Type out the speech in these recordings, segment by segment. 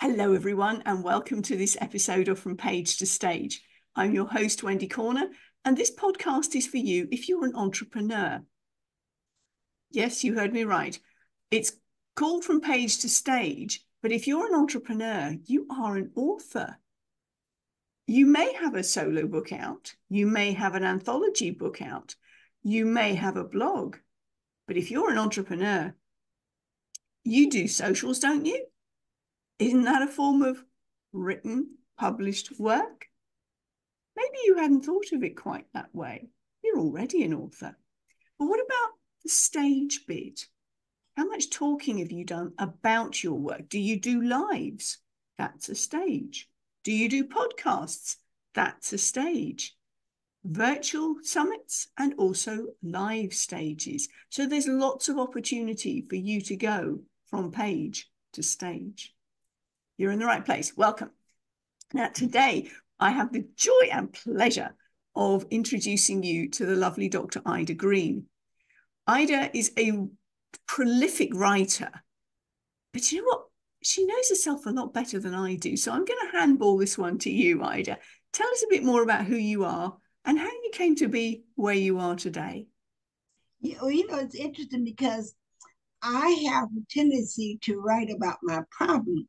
Hello, everyone, and welcome to this episode of From Page to Stage. I'm your host, Wendy Corner, and this podcast is for you if you're an entrepreneur. Yes, you heard me right. It's called From Page to Stage, but if you're an entrepreneur, you are an author. You may have a solo book out, you may have an anthology book out, you may have a blog, but if you're an entrepreneur, you do socials, don't you? Isn't that a form of written, published work? Maybe you hadn't thought of it quite that way. You're already an author. But what about the stage bit? How much talking have you done about your work? Do you do lives? That's a stage. Do you do podcasts? That's a stage. Virtual summits and also live stages. So there's lots of opportunity for you to go from page to stage you're in the right place. Welcome. Now, today I have the joy and pleasure of introducing you to the lovely Dr. Ida Greene. Ida is a prolific writer, but you know what? She knows herself a lot better than I do. So I'm going to handball this one to you, Ida. Tell us a bit more about who you are and how you came to be where you are today. Yeah, well, you know, it's interesting because I have a tendency to write about my problem.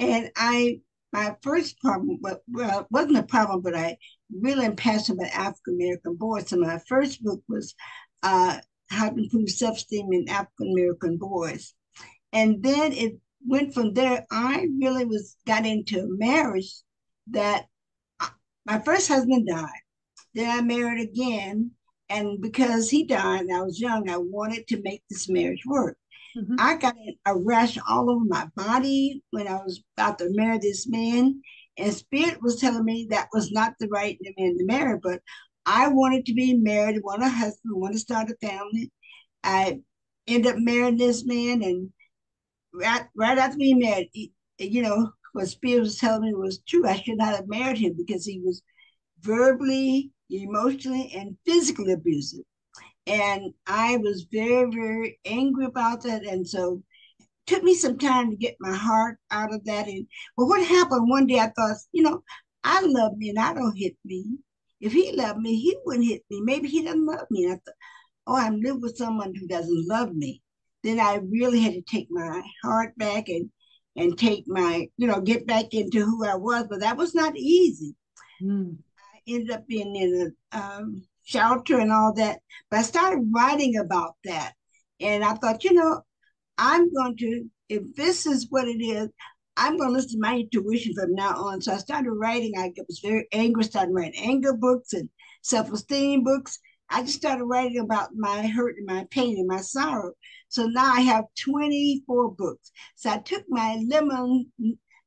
And I, my first problem, well, wasn't a problem, but I really am passionate about African American boys. So my first book was uh, How to Improve Self Esteem in African American Boys. And then it went from there. I really was got into a marriage that uh, my first husband died. Then I married again. And because he died and I was young, I wanted to make this marriage work. Mm-hmm. I got a rash all over my body when I was about to marry this man. And spirit was telling me that was not the right man to marry, but I wanted to be married, want a husband, want to start a family. I ended up marrying this man, and right, right after we married, he, you know, what spirit was telling me was true. I should not have married him because he was verbally, emotionally, and physically abusive. And I was very, very angry about that. And so it took me some time to get my heart out of that. And but what happened one day, I thought, you know, I love me and I don't hit me. If he loved me, he wouldn't hit me. Maybe he doesn't love me. And I thought, oh, I'm living with someone who doesn't love me. Then I really had to take my heart back and and take my, you know, get back into who I was. But that was not easy. Mm. I ended up being in a um, shelter and all that. But I started writing about that. And I thought, you know, I'm going to, if this is what it is, I'm going to listen to my intuition from now on. So I started writing. I was very angry, started writing anger books and self esteem books. I just started writing about my hurt and my pain and my sorrow. So now I have 24 books. So I took my lemon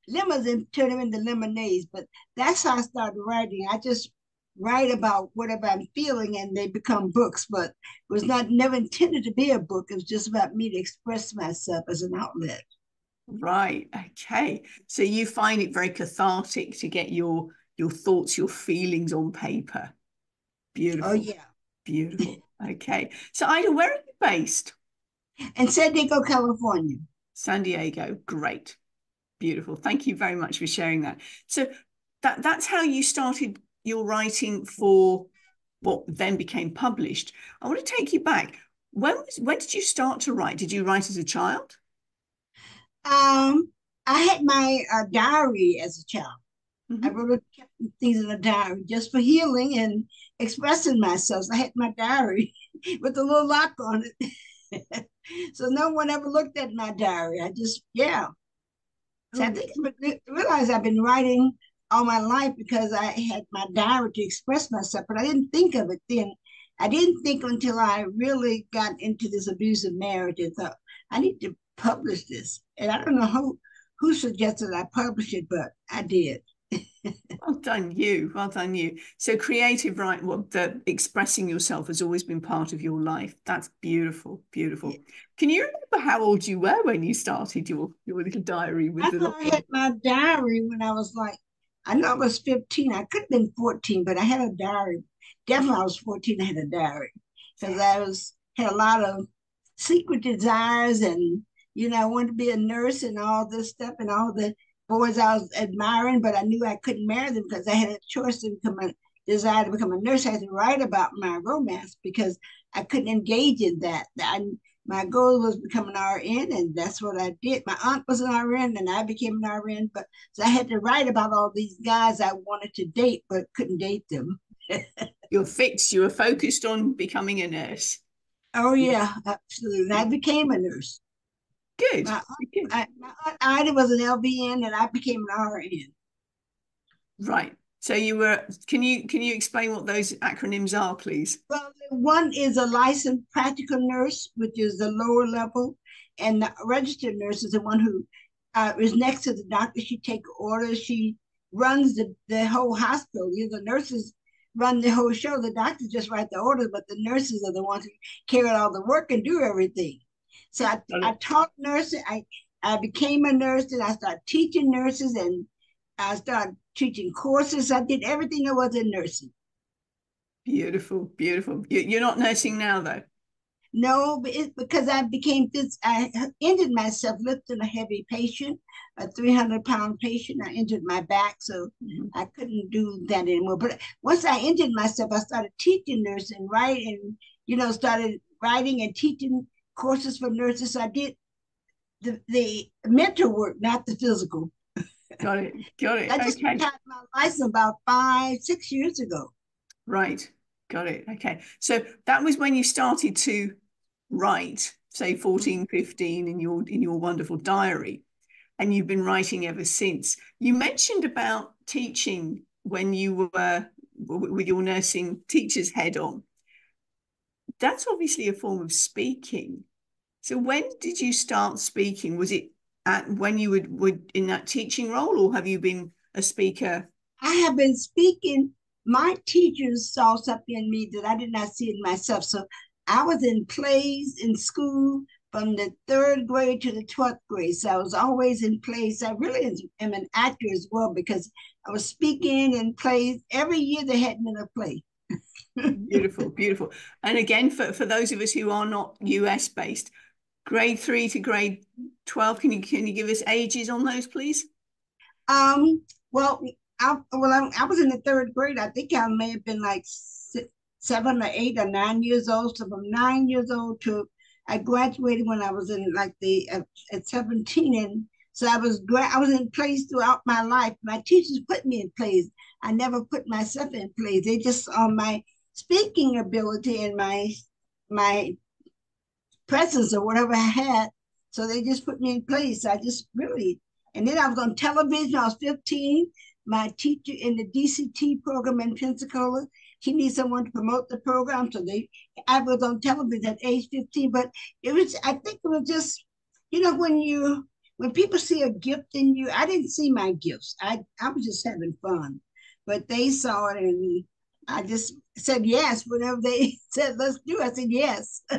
lemons and turned them into lemonades. But that's how I started writing. I just write about whatever I'm feeling and they become books, but it was not never intended to be a book. It was just about me to express myself as an outlet. Right. Okay. So you find it very cathartic to get your your thoughts, your feelings on paper. Beautiful. Oh yeah. Beautiful. okay. So Ida, where are you based? In San Diego, California. San Diego. Great. Beautiful. Thank you very much for sharing that. So that that's how you started you're writing for what then became published. I want to take you back. When was when did you start to write? Did you write as a child? Um, I had my uh, diary as a child. Mm-hmm. I wrote things in a diary just for healing and expressing myself. I had my diary with a little lock on it. so no one ever looked at my diary. I just, yeah. So I think I realized I've been writing all my life because I had my diary to express myself, but I didn't think of it then. I didn't think until I really got into this abusive marriage and thought, I need to publish this. And I don't know who who suggested I publish it, but I did. well done you well done you so creative right well the expressing yourself has always been part of your life that's beautiful beautiful yeah. can you remember how old you were when you started your your little diary with I the I had my diary when I was like I know I was 15. I could have been 14, but I had a diary. Definitely I was 14, I had a diary. Because I was had a lot of secret desires and you know, I wanted to be a nurse and all this stuff and all the boys I was admiring, but I knew I couldn't marry them because I had a choice to become a desire to become a nurse. I had to write about my romance because I couldn't engage in that. I, my goal was become an RN, and that's what I did. My aunt was an RN, and I became an RN. But so I had to write about all these guys I wanted to date, but couldn't date them. You're fixed. You were focused on becoming a nurse. Oh yeah, absolutely. And I became a nurse. Good. My, Good. I, my aunt Ida was an LVN, and I became an RN. Right. So you were. Can you can you explain what those acronyms are, please? Well, one is a licensed practical nurse, which is the lower level, and the registered nurse is the one who uh, is next to the doctor. She takes orders. She runs the, the whole hospital. You know, the nurses run the whole show. The doctors just write the orders, but the nurses are the ones who carry out all the work and do everything. So I, I taught nursing. I, I became a nurse and I started teaching nurses and I started teaching courses. I did everything that was in nursing. Beautiful, beautiful. You're not nursing now, though. No, because I became this. I injured myself lifting a heavy patient, a 300 pound patient. I injured my back, so mm-hmm. I couldn't do that anymore. But once I injured myself, I started teaching nursing, right? And, you know, started writing and teaching courses for nurses. So I did the, the mental work, not the physical. Got it. Got it. I just okay. got my license about five, six years ago. Right. Got it. Okay. So that was when you started to write, say 14, mm-hmm. 15 in your in your wonderful diary. And you've been writing ever since. You mentioned about teaching when you were with your nursing teacher's head on. That's obviously a form of speaking. So when did you start speaking? Was it at when you would would in that teaching role, or have you been a speaker? I have been speaking my teachers saw something in me that I did not see in myself. So I was in plays in school from the third grade to the 12th grade. So I was always in plays. I really am an actor as well because I was speaking in plays. Every year they had me in a play. beautiful, beautiful. And again, for, for those of us who are not US based, grade three to grade 12, can you can you give us ages on those, please? Um, well, I well, I, was in the third grade. I think I may have been like six, seven or eight or nine years old. So from nine years old to I graduated when I was in like the uh, at seventeen, and so I was I was in plays throughout my life. My teachers put me in plays. I never put myself in plays. They just on my speaking ability and my my presence or whatever I had. So they just put me in place. I just really, and then I was on television. I was 15 my teacher in the DCT program in Pensacola. She needs someone to promote the program. So they I was on television at age 15, but it was I think it was just, you know, when you when people see a gift in you, I didn't see my gifts. I, I was just having fun. But they saw it and I just said yes. Whenever they said let's do it, I said yes.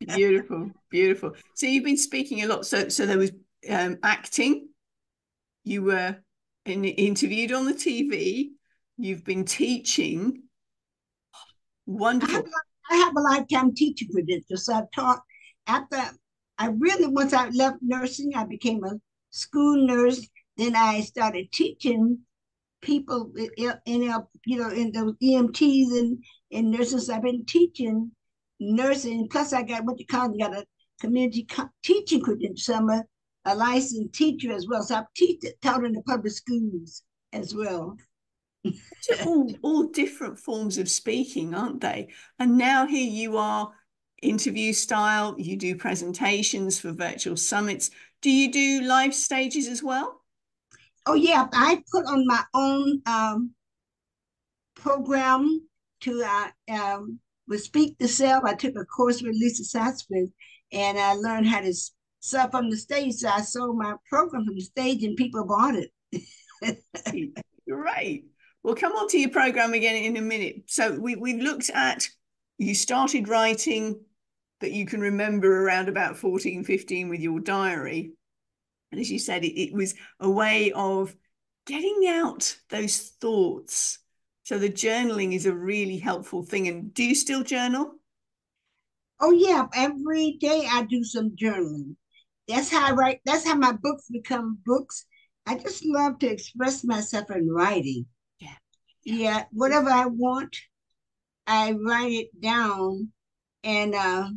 beautiful, beautiful. So you've been speaking a lot. So so there was um, acting. You were and interviewed on the TV. You've been teaching. Wonderful. I have, I have a lifetime teaching credential. So I've taught after I really, once I left nursing, I became a school nurse. Then I started teaching people in, in you know, in the EMTs and, and nurses. I've been teaching nursing. Plus, I got what you call got a community co- teaching credential. I'm a a licensed teacher as well. So I've teach, taught in the public schools as well. all, all different forms of speaking, aren't they? And now here you are, interview style, you do presentations for virtual summits. Do you do live stages as well? Oh, yeah. I put on my own um, program to uh, um, with Speak to Self. I took a course with Lisa Satsman and I learned how to so from the stage, so I sold my program from the stage and people bought it. Great. We'll come on to your program again in a minute. So we, we've looked at, you started writing that you can remember around about 14, 15 with your diary. And as you said, it, it was a way of getting out those thoughts. So the journaling is a really helpful thing. And do you still journal? Oh yeah, every day I do some journaling. That's how I write. That's how my books become books. I just love to express myself in writing. Yeah. Yeah. Whatever I want, I write it down. And uh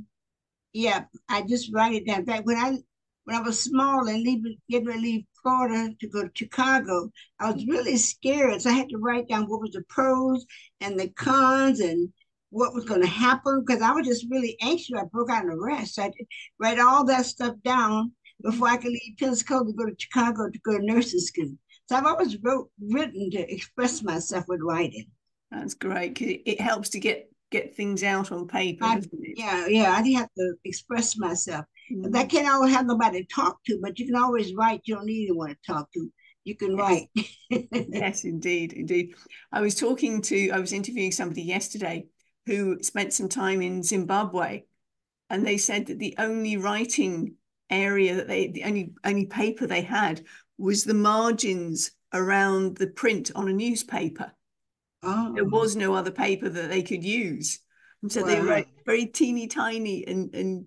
yeah, I just write it down. In fact, when I when I was small and leaving, getting ready to leave Florida to go to Chicago, I was mm-hmm. really scared. So I had to write down what was the pros and the cons and what was going to happen because I was just really anxious. I broke out in a rash. So I write all that stuff down mm-hmm. before I could leave Pensacola to go to Chicago to go to nursing school. So I've always wrote written to express myself with writing. That's great it helps to get get things out on paper. I, yeah, yeah. I didn't have to express myself. Mm-hmm. I can't always have nobody to talk to, but you can always write. You don't need anyone to talk to. You can yes. write. yes, indeed, indeed. I was talking to, I was interviewing somebody yesterday who spent some time in Zimbabwe, and they said that the only writing area that they, the only only paper they had was the margins around the print on a newspaper. Oh. There was no other paper that they could use. And so wow. they were very teeny tiny and, and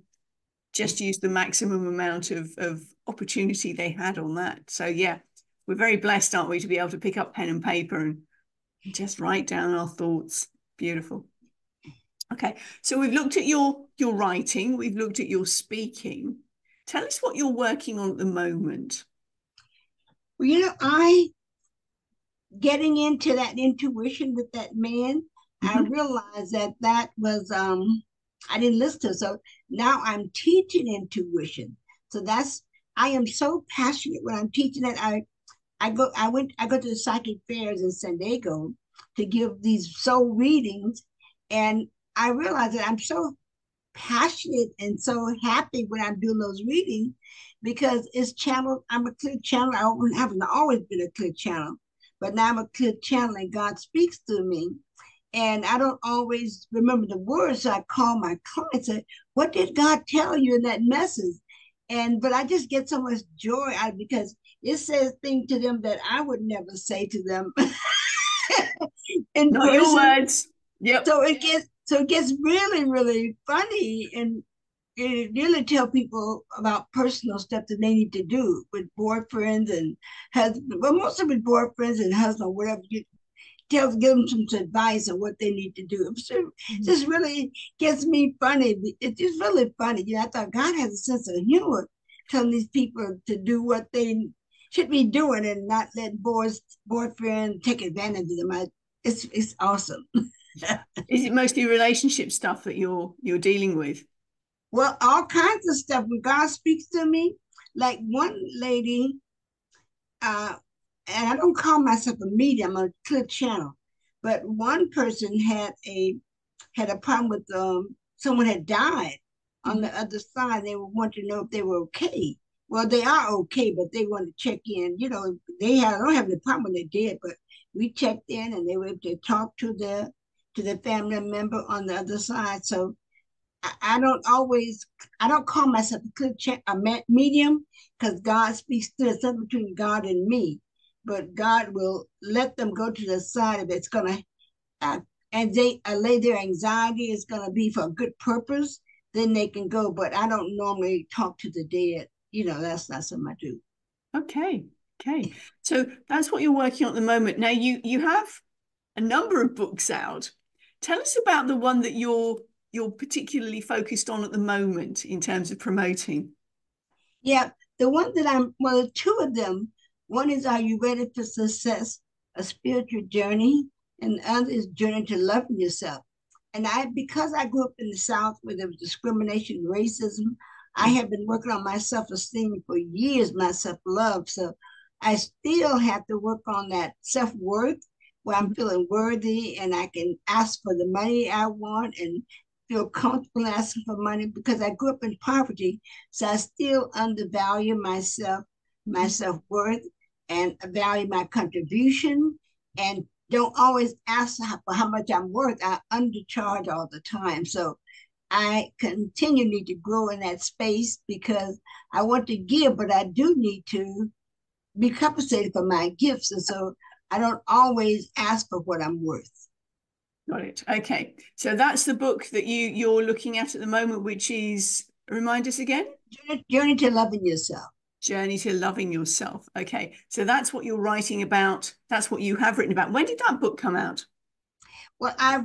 just used the maximum amount of, of opportunity they had on that. So yeah, we're very blessed, aren't we, to be able to pick up pen and paper and just write down our thoughts. Beautiful. Okay, so we've looked at your your writing, we've looked at your speaking. Tell us what you're working on at the moment. Well, you know, I getting into that intuition with that man, mm-hmm. I realized that that was um I didn't listen to. So now I'm teaching intuition. So that's I am so passionate when I'm teaching it. I I go I went I go to the psychic fairs in San Diego to give these soul readings, and I realize that I'm so passionate and so happy when I'm doing those readings because it's channel. I'm a clear channel. I haven't always been a clear channel, but now I'm a clear channel and God speaks to me. And I don't always remember the words. So I call my clients and say, What did God tell you in that message? And but I just get so much joy out because it says things to them that I would never say to them. in no, words. Yep. So it gets so it gets really, really funny and it really tell people about personal stuff that they need to do with boyfriends and husband. Well, mostly with boyfriends and husband, whatever you tell, give them some advice on what they need to do. Mm-hmm. just really gets me funny. It's just really funny. You know, I thought God has a sense of humor, telling these people to do what they should be doing and not let boys boyfriend take advantage of them. I, it's it's awesome. Is it mostly relationship stuff that you're you're dealing with? Well, all kinds of stuff. When God speaks to me, like one lady, uh, and I don't call myself a medium, I'm a clear channel, but one person had a had a problem with um someone had died on mm-hmm. the other side. They want to know if they were okay. Well, they are okay, but they want to check in. You know, they have, don't have any problem when they're dead, but we checked in and they were able to talk to the to the family member on the other side. So I, I don't always, I don't call myself a clear check, a medium because God speaks to us something between God and me. But God will let them go to the side of it's going to, uh, and they allay their anxiety is going to be for a good purpose. Then they can go. But I don't normally talk to the dead. You know, that's not something I do. Okay. Okay. So that's what you're working on at the moment. Now you you have a number of books out. Tell us about the one that you're you're particularly focused on at the moment in terms of promoting. Yeah, the one that I'm well, two of them. One is Are You Ready for Success? A spiritual journey, and the other is Journey to Loving Yourself. And I, because I grew up in the South where there was discrimination, racism, I have been working on my self-esteem for years, my self-love. So I still have to work on that self-worth where I'm feeling worthy and I can ask for the money I want and feel comfortable asking for money because I grew up in poverty. So I still undervalue myself, my self worth, and value my contribution and don't always ask for how much I'm worth. I undercharge all the time. So I continually to grow in that space because I want to give, but I do need to be compensated for my gifts. And so I don't always ask for what I'm worth. Got it. Okay. So that's the book that you you're looking at at the moment, which is remind us again. Journey, Journey to loving yourself. Journey to Loving Yourself. Okay. So that's what you're writing about. That's what you have written about. When did that book come out? Well, I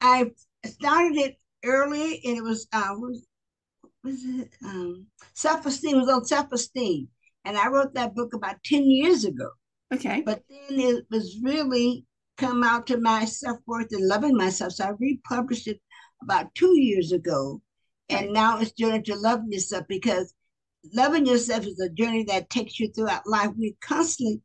I started it early and it was uh was, was it um self-esteem was on self-esteem. And I wrote that book about 10 years ago. Okay. But then it was really come out to my self-worth and loving myself. So I republished it about two years ago. And now it's Journey to Loving Yourself because loving yourself is a journey that takes you throughout life. We constantly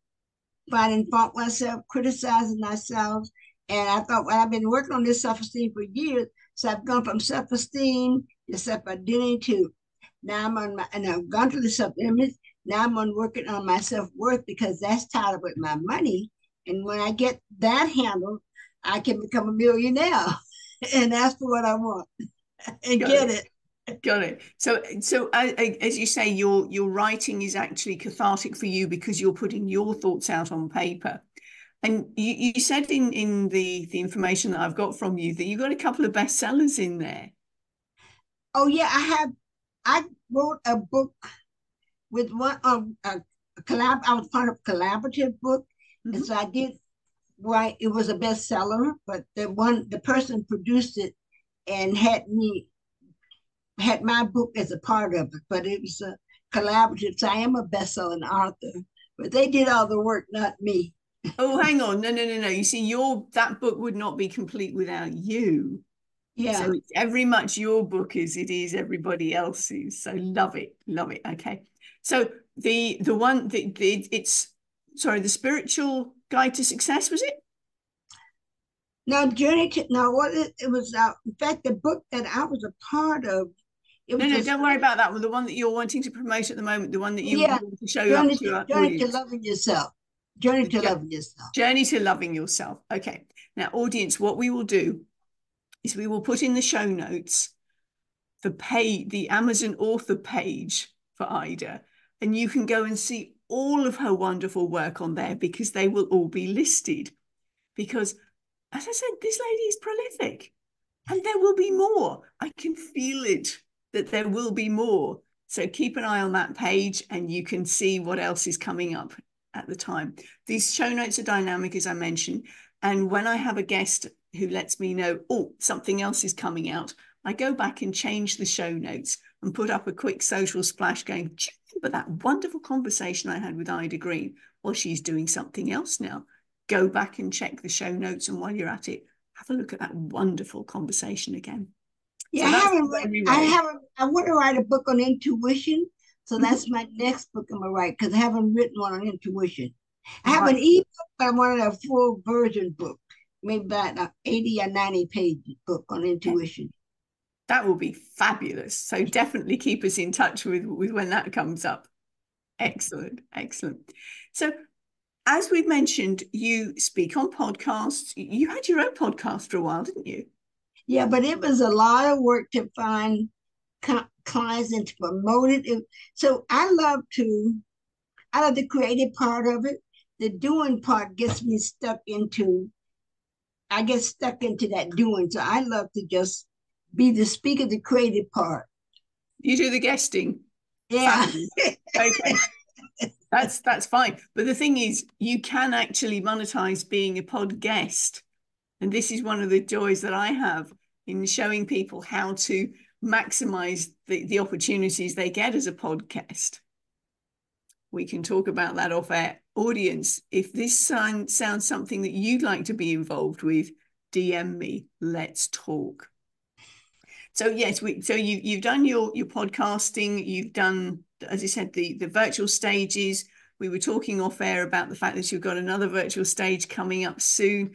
finding fault with ourselves, criticizing ourselves. And I thought, well, I've been working on this self-esteem for years. So I've gone from self-esteem to self-identity to now I'm on my, and I've gone through the self-image. Now I'm on working on my self-worth because that's tied up with my money. And when I get that handled, I can become a millionaire and ask for what I want and Got get it. it. Got it. So, so uh, as you say, your your writing is actually cathartic for you because you're putting your thoughts out on paper. And you, you said in in the the information that I've got from you that you got a couple of bestsellers in there. Oh yeah, I have. I wrote a book with one um, a, a collab. I was part of a collaborative book, mm-hmm. and so I did write. It was a bestseller, but the one the person produced it and had me had my book as a part of it, but it was a collaborative. So I am a bestselling author, but they did all the work, not me. oh, hang on, no, no, no, no. You see, your that book would not be complete without you. Yeah. So it's every much your book is it is everybody else's. So love it, love it. Okay. So the the one the, the it's sorry the spiritual guide to success was it? No, journey to no. What it, it was? Uh, in fact, the book that I was a part of. No, no, don't worry about that one. The one that you're wanting to promote at the moment, the one that you yeah, want to show journey up to, to journey to loving yourself. Journey to loving yourself. Journey to loving yourself. Okay. Now, audience, what we will do is we will put in the show notes the pay the Amazon author page for Ida and you can go and see all of her wonderful work on there because they will all be listed. Because, as I said, this lady is prolific and there will be more. I can feel it that there will be more. So keep an eye on that page and you can see what else is coming up at the time. These show notes are dynamic, as I mentioned. And when I have a guest who lets me know, oh, something else is coming out, I go back and change the show notes and put up a quick social splash going, but that wonderful conversation I had with Ida Greene, well, she's doing something else now. Go back and check the show notes. And while you're at it, have a look at that wonderful conversation again. Yeah, so I haven't. I haven't. I want to write a book on intuition, so mm-hmm. that's my next book I'm gonna write because I haven't written one on intuition. I have right. an ebook, but I wanted a full version book, maybe about an 80 or 90 page book on intuition that will be fabulous. So definitely keep us in touch with, with when that comes up. Excellent, excellent. So as we've mentioned, you speak on podcasts. You had your own podcast for a while, didn't you? Yeah, but it was a lot of work to find clients and to promote it. So I love to, I love the creative part of it. The doing part gets me stuck into, I get stuck into that doing. So I love to just be the speaker, the creative part. You do the guesting. Yeah. okay. that's that's fine. But the thing is, you can actually monetize being a pod guest. And this is one of the joys that I have in showing people how to maximize the, the opportunities they get as a podcast. We can talk about that off air. Audience, if this sound, sounds something that you'd like to be involved with, DM me. Let's talk. So yes, we, so you you've done your your podcasting, you've done, as you said, the the virtual stages. We were talking off air about the fact that you've got another virtual stage coming up soon.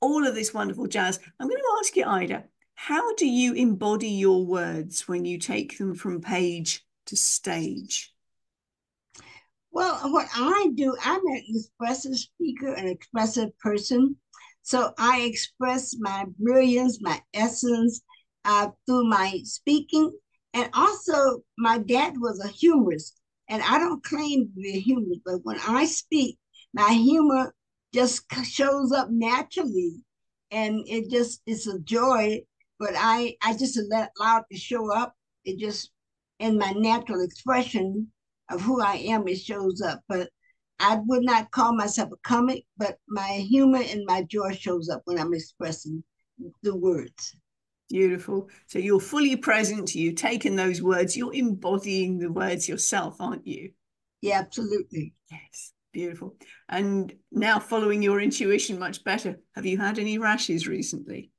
All of this wonderful jazz. I'm going to ask you, Ida, how do you embody your words when you take them from page to stage? Well, what I do, I'm an expressive speaker, an expressive person. So I express my brilliance, my essence, uh, through my speaking. And also, my dad was a humorist, and I don't claim to be a humorist, but when I speak, my humor just shows up naturally, and it just it's a joy. But I I just let allow it to show up. It just in my natural expression, of who I am, it shows up. But I would not call myself a comic, but my humor and my joy shows up when I'm expressing the words. Beautiful. So you're fully present, you've taken those words, you're embodying the words yourself, aren't you? Yeah, absolutely. Yes, beautiful. And now following your intuition much better, have you had any rashes recently?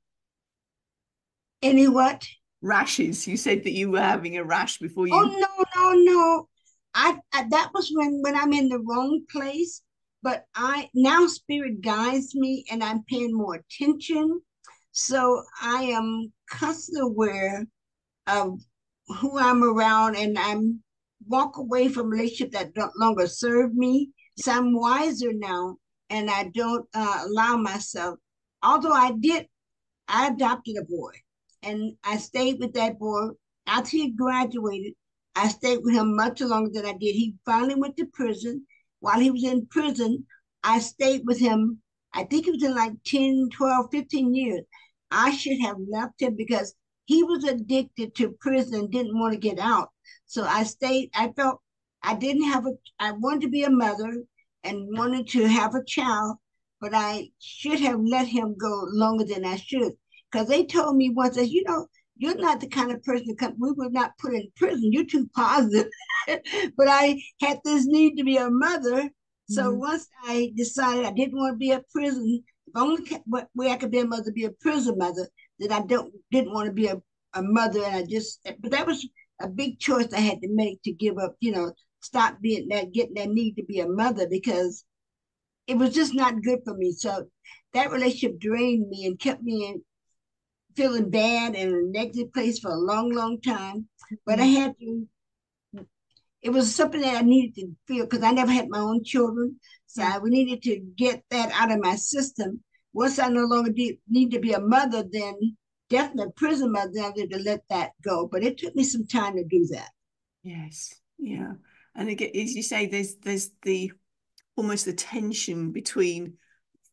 Any what? Rashes. You said that you were having a rash before you. Oh no, no, no. I, I that was when when I'm in the wrong place. But I now spirit guides me, and I'm paying more attention. So I am constantly aware of who I'm around, and I'm walk away from relationships that don't longer serve me. So I'm wiser now, and I don't uh, allow myself. Although I did, I adopted a boy, and I stayed with that boy after he graduated. I stayed with him much longer than I did. He finally went to prison. While he was in prison, I stayed with him. I think it was in like 10, 12, 15 years. I should have left him because he was addicted to prison didn't want to get out. So I stayed, I felt I didn't have a, I wanted to be a mother and wanted to have a child, but I should have let him go longer than I should. Because they told me once that, you know, you're not the kind of person to come, we would not put in prison. You're too positive. but I had this need to be a mother. So mm-hmm. once I decided I didn't want to be a prison, the only way I could be a mother, be a prison mother, that I don't didn't want to be a, a mother. And I just, but that was a big choice I had to make to give up, you know, stop being that, getting that need to be a mother because it was just not good for me. So that relationship drained me and kept me in feeling bad and a negative place for a long, long time. But I mm-hmm. had to, it was something that I needed to feel because I never had my own children. So I needed to get that out of my system. Once I no longer did, need to be a mother, then definitely prison mother, I needed to let that go. But it took me some time to do that. Yes. Yeah. And again, as you say, there's there's the almost the tension between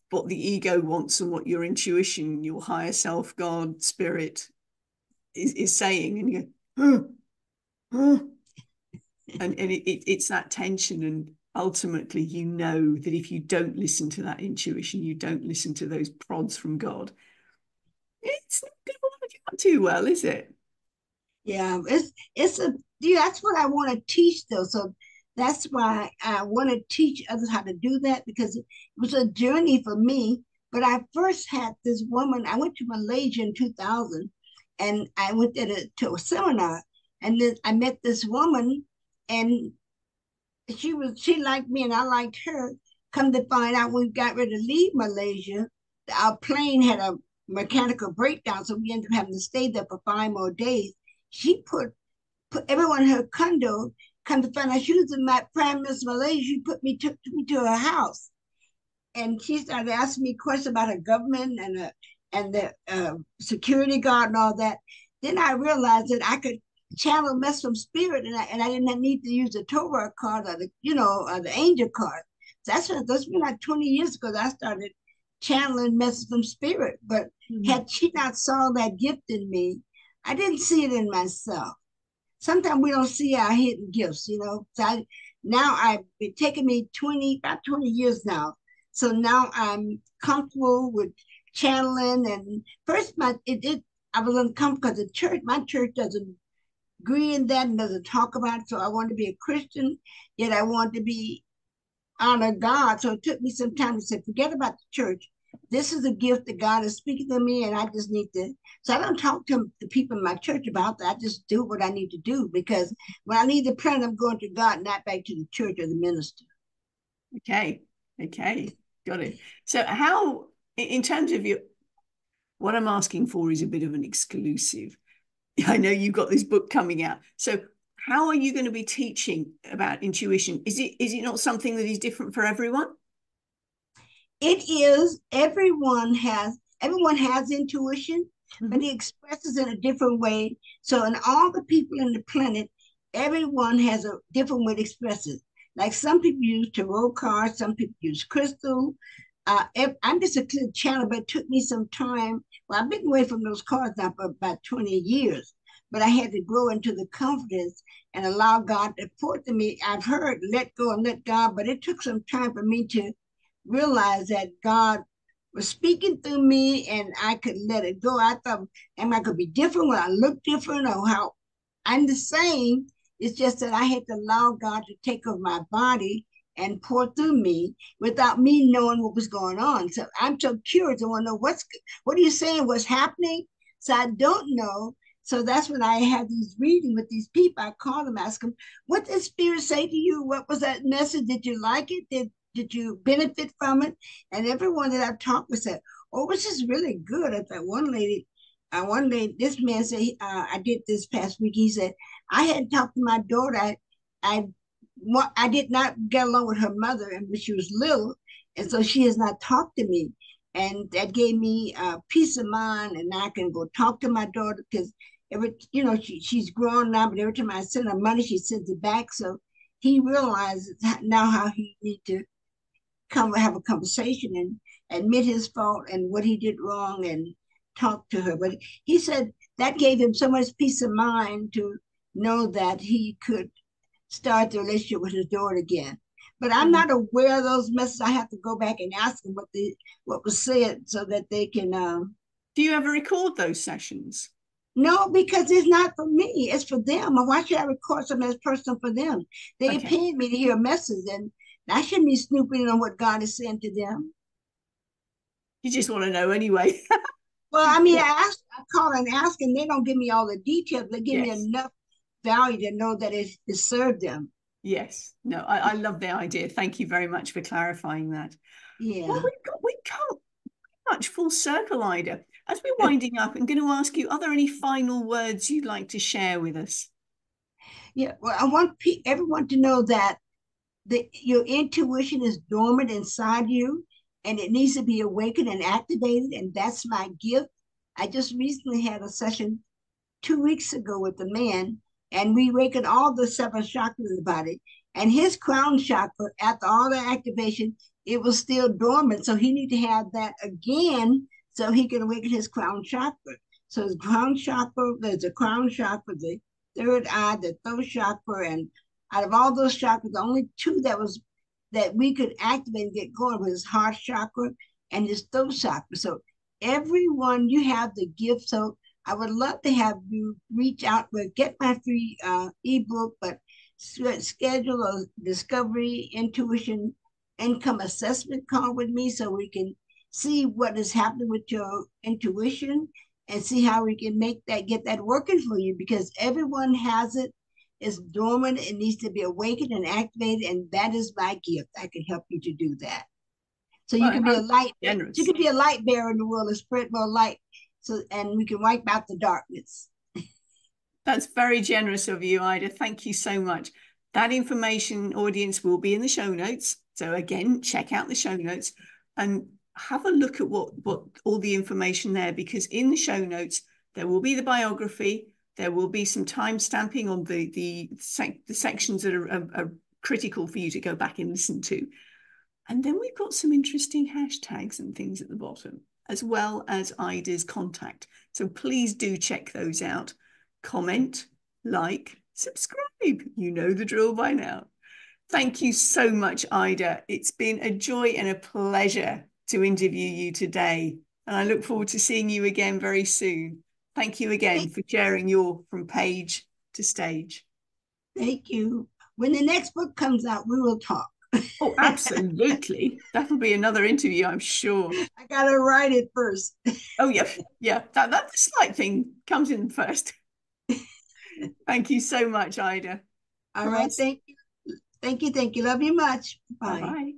what the ego wants and what your intuition, your higher self, God, spirit is, is saying. And you go, and, and it, it, it's that tension. And ultimately, you know that if you don't listen to that intuition, you don't listen to those prods from God, it's not going to work out too well, is it? Yeah, it's it's a that's what I want to teach though. So that's why I want to teach others how to do that because it was a journey for me. But I first had this woman, I went to Malaysia in 2000 and I went a, to a seminar and then I met this woman and she was, she liked me and I liked her. Come to find out we got ready to leave Malaysia, our plane had a mechanical breakdown, so we ended up having to stay there for five more days. She put everyone in her condo come to find out she was in my prime minister Malaysia. She put me took me to her house, and she started asking me questions about her government and the and the uh, security guard and all that. Then I realized that I could channel mess from spirit, and I and I didn't need to use the tarot card or the you know or the angel card. So that's what that's been like twenty years ago. That I started channeling messages from spirit. But mm-hmm. had she not saw that gift in me, I didn't see it in myself sometimes we don't see our hidden gifts, you know. So I, now I've been taking me 20, about 20 years now. So now I'm comfortable with channeling and first my it did I was uncomfortable because the church, my church doesn't agree in that and doesn't talk about it. So I wanted to be a Christian, yet I wanted to be honor God. So it took me some time to say, forget about the church this is a gift that God is speaking to me, and I just need to. So I don't talk to the people in my church about that. I just do what I need to do because when I need to pray, I'm going to God, not back to the church or the minister. Okay. Okay. Got it. So, how, in terms of your, what I'm asking for is a bit of an exclusive. I know you've got this book coming out. So, how are you going to be teaching about intuition? Is it is it not something that is different for everyone? It is everyone has everyone has intuition mm-hmm. but he expresses in a different way so in all the people in the planet everyone has a different way to express it like some people use tarot cards some people use crystal uh, i'm just a clear channel but it took me some time well i've been away from those cards now for about 20 years but i had to grow into the confidence and allow God to pour to me. I've heard let go and let God, but it took some time for me to realize that God was speaking through me and I could let it go. I thought, am I going to be different when I look different or how I'm the same? It's just that I had to allow God to take over my body and pour through me without me knowing what was going on. So I'm so curious. I want to know what's what are you saying? What's happening? So I don't know. So that's when I had these reading with these people. I called them, ask them, what did Spirit say to you? What was that message? Did you like it? Did did you benefit from it? And everyone that I've talked with said, oh, this is really good. I thought one lady, uh, one lady, this man said, uh, I did this past week. He said, I hadn't talked to my daughter. I, I, I did not get along with her mother and when she was little. And so she has not talked to me. And that gave me uh, peace of mind. And I can go talk to my daughter because every, you know, she, she's grown now, but every time I send her money, she sends it back. So he realizes now how he need to come have a conversation and admit his fault and what he did wrong and talk to her. But he said that gave him so much peace of mind to know that he could start the relationship with his daughter again. But I'm mm-hmm. not aware of those messages. I have to go back and ask them what the what was said so that they can. Um, Do you ever record those sessions? No, because it's not for me. It's for them. Why should I record something that's personal for them? They okay. paid me to hear a message, and I shouldn't be snooping on what God is saying to them. You just want to know anyway. well, I mean, yeah. I, ask, I call and ask, and they don't give me all the details. They give yes. me enough value to know that it, it served them. Yes. No, I, I love the idea. Thank you very much for clarifying that. Yeah. Well, we got we come pretty much full circle, Ida. As we're winding up, I'm going to ask you: Are there any final words you'd like to share with us? Yeah. Well, I want everyone to know that the, your intuition is dormant inside you and it needs to be awakened and activated. And that's my gift. I just recently had a session two weeks ago with a man, and we awakened all the seven chakras of the body. And his crown chakra, after all the activation, it was still dormant. So he need to have that again so he can awaken his crown chakra. So his crown chakra, there's a crown chakra, the third eye, the third chakra, and out of all those chakras, the only two that was that we could activate and get going was his heart chakra and his throat chakra. So everyone, you have the gift. So I would love to have you reach out, but get my free uh, ebook, but schedule a discovery intuition income assessment call with me so we can see what is happening with your intuition and see how we can make that get that working for you because everyone has it is dormant. It needs to be awakened and activated, and that is my gift. I can help you to do that. So you can be a light. Generous. You can be a light bearer in the world and spread more light. So and we can wipe out the darkness. That's very generous of you, Ida. Thank you so much. That information, audience, will be in the show notes. So again, check out the show notes and have a look at what what all the information there because in the show notes there will be the biography there will be some time stamping on the the, sec- the sections that are, are, are critical for you to go back and listen to. And then we've got some interesting hashtags and things at the bottom, as well as Ida's contact. So please do check those out. Comment, like, subscribe. You know the drill by now. Thank you so much, Ida. It's been a joy and a pleasure to interview you today. And I look forward to seeing you again very soon. Thank you again for sharing your from page to stage. Thank you. When the next book comes out, we will talk. oh, absolutely. That'll be another interview, I'm sure. I gotta write it first. oh yeah, yeah. That that slight thing comes in first. thank you so much, Ida. All right, thank you. Thank you, thank you. Love you much. Bye. Bye.